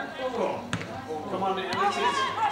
Come on, Alexis.